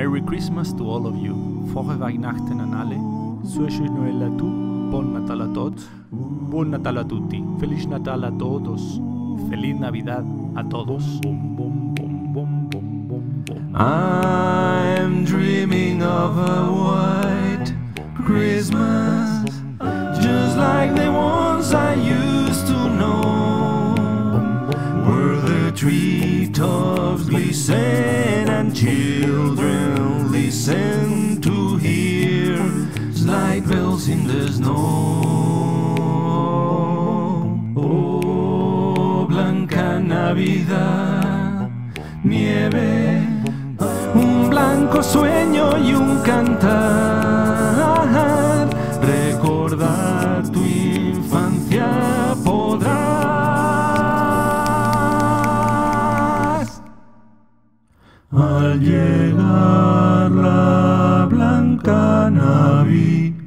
Merry Christmas to all of you. Frohe Weihnachten an alle. Suesche Noel a tu. Bon Natal a tots. Buon Natal a tutti. Feliz Natal a todos. Feliz Navidad a todos. I'm dreaming of a white Christmas, just like the ones I used to know, where the treetops glisten and children listen to hear sleigh bells in the snow. Oh, blanca Navidad, nieve un blanco sueño y un cantar. Al llegar la blanca Navidad.